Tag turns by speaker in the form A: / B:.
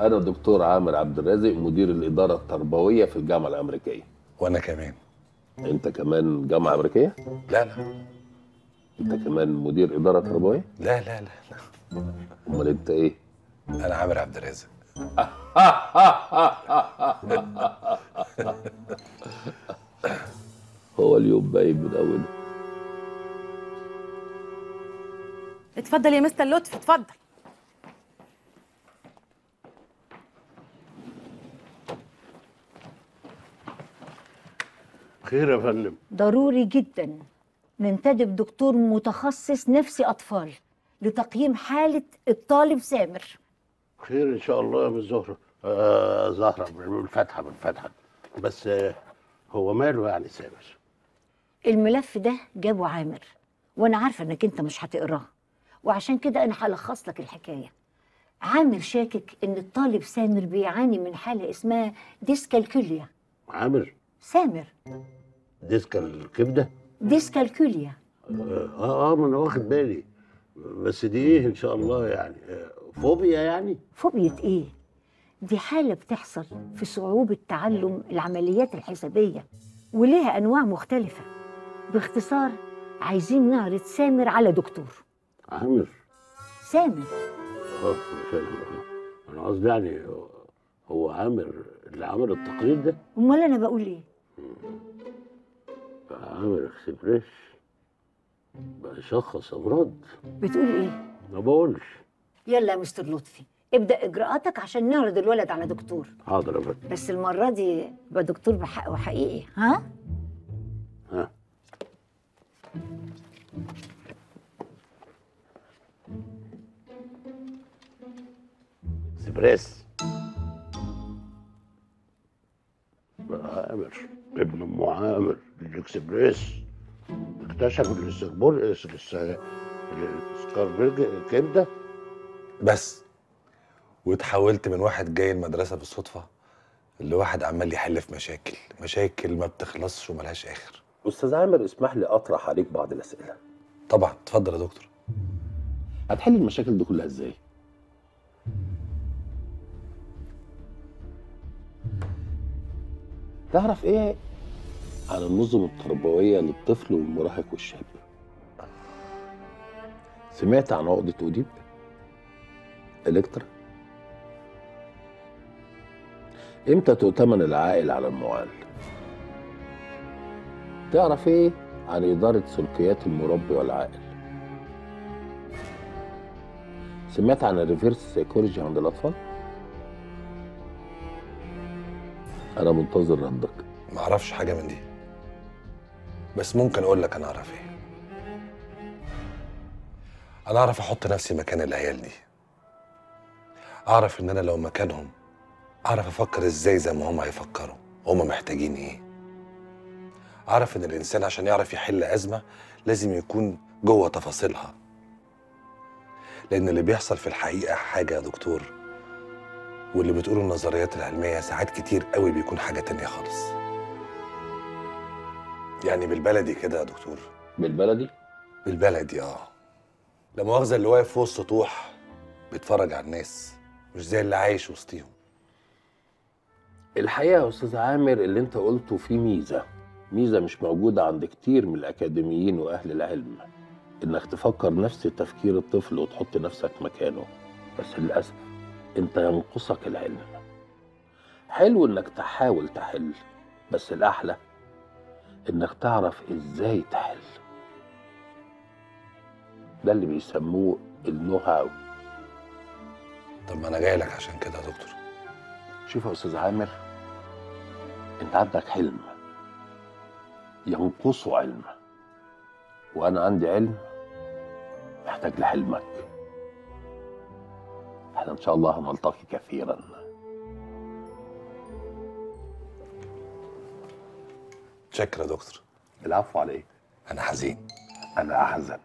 A: أنا الدكتور عامر عبد الرازق مدير الإدارة التربوية في الجامعة الأمريكية.
B: وأنا كمان.
A: أنت كمان جامعة أمريكية؟
B: لا لا.
A: أنت كمان مدير إدارة تربوية؟
B: لا لا لا, لا.
A: أمال أنت إيه؟
B: أنا عامر عبد الرازق.
A: هو اليوم باين من أوله.
C: اتفضل يا مستر لطفي اتفضل.
D: خير يا فندم.
E: ضروري جدا ننتدب دكتور متخصص نفسي أطفال لتقييم حالة الطالب سامر.
D: خير إن شاء الله يا ام الزهرة. آه زهرة بالفتحه بالفتحه بس آه هو ماله يعني سامر؟
E: الملف ده جابه عامر وأنا عارفة إنك أنت مش هتقراه. وعشان كده أنا هلخص لك الحكاية. عامر شاكك إن الطالب سامر بيعاني من حالة اسمها dyscalculia.
D: عامر.
E: سامر.
D: ديسك الكبدة؟
E: ديسكالكوليا
D: آه آه آه، ما أنا واخد بالي. بس دي إيه إن شاء الله يعني؟ آه فوبيا يعني؟
E: فوبيا إيه؟ دي حالة بتحصل في صعوبة تعلم العمليات الحسابية وليها أنواع مختلفة. باختصار عايزين نعرض سامر على دكتور.
D: عامر.
E: سامر.
D: آه. أنا قصدي يعني هو عامر اللي عمل التقرير ده؟
E: أمال أنا بقول إيه؟
D: عامر اكسبريس بيشخص امراض
E: بتقول إيه؟
D: ما بقولش
E: يلا يا مستر لطفي ابدأ إجراءاتك عشان نعرض الولد على دكتور
D: حاضر يا
E: بس المرة دي يبقى دكتور بحق وحقيقي ها؟
D: ها اكسبريس عامر الاكسبريس اكتشف الاستكبار الاسكاربرج الكبده
B: بس واتحولت من واحد جاي المدرسة بالصدفة لواحد عمال يحل في مشاكل. مشاكل ما بتخلصش وملهاش آخر.
A: أستاذ عامر اسمح لي أطرح عليك بعض الأسئلة.
B: طبعا اتفضل يا دكتور.
A: هتحل المشاكل دي كلها إزاي؟ تعرف إيه؟ عن النظم التربوية للطفل والمراهق والشاب. سمعت عن عقدة أوديب؟ إلكترا؟ إمتى تؤتمن العائل على المعال؟ تعرف إيه عن إدارة سلوكيات المربي والعائل؟ سمعت عن ال reverse psychology عند الأطفال؟ أنا منتظر ردك
B: ما أعرفش حاجة من دي. بس ممكن أقول لك أنا أعرف إيه. أنا أعرف أحط نفسي مكان العيال دي. أعرف إن أنا لو مكانهم أعرف أفكر إزاي زي ما هم هيفكروا. هم محتاجين إيه. أعرف إن الإنسان عشان يعرف يحل أزمة لازم يكون جوه تفاصيلها. لأن اللي بيحصل في الحقيقة حاجة يا دكتور واللي بتقوله النظريات العلمية ساعات كتير قوي بيكون حاجة تانية خالص. يعني بالبلدي كده يا دكتور.
A: بالبلدي؟
B: بالبلدي آه. لا مؤاخذة اللي واقف فوق السطوح بيتفرج على الناس مش زي اللي عايش وسطيهم.
A: الحقيقة يا أستاذ عامر اللي أنت قلته فيه ميزة. ميزة مش موجودة عند كتير من الأكاديميين وأهل العلم. إنك تفكر نفس تفكير الطفل وتحط نفسك مكانه. بس للأسف أنت ينقصك العلم. حلو إنك تحاول تحل بس الأحلى إنك تعرف إزاي تحل. ده اللي بيسموه النو هاو
B: طب ما أنا جاي لك عشان كده يا دكتور.
A: شوف يا أستاذ عامر أنت عندك حلم ينقصه علم وأنا عندي علم محتاج لحلمك. إحنا إن شاء الله هنلتقي كثيرا.
B: شكرا يا دكتور.
A: العفو عليك
B: أنا حزين.
A: أنا أحزن.